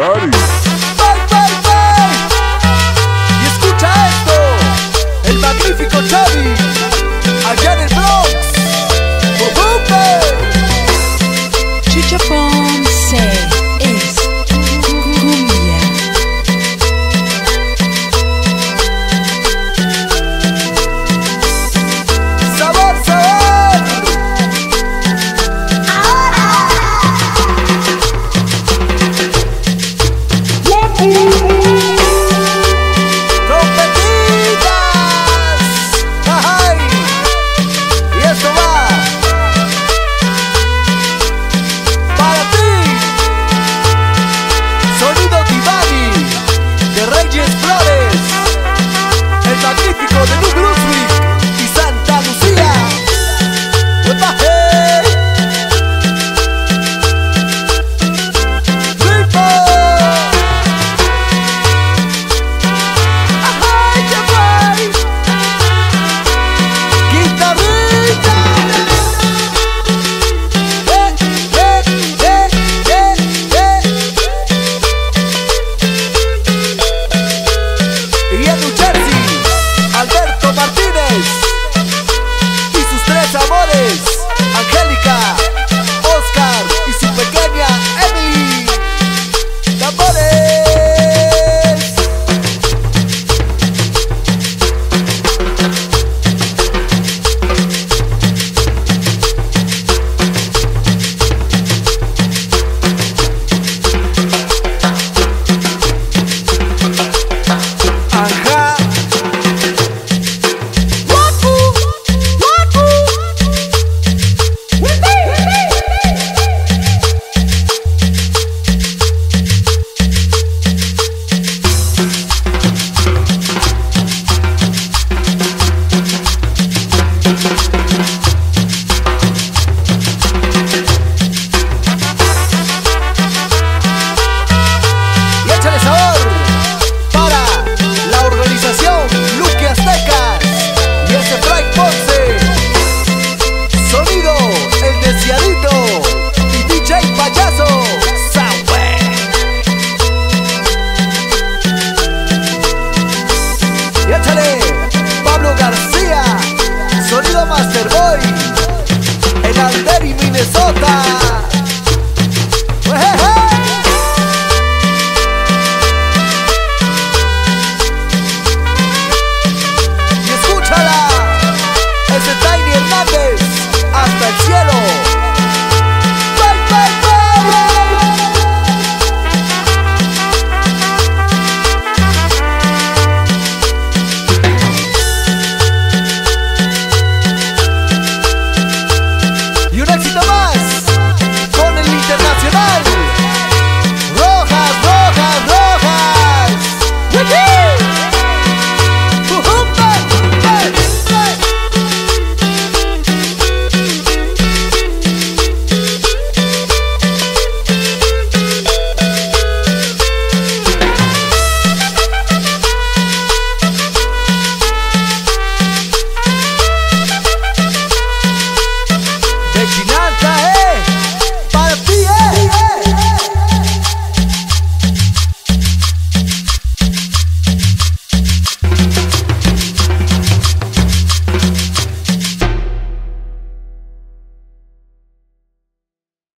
Ferrari. ¡Bye, bye, bye! Y escucha esto, el magnífico volta.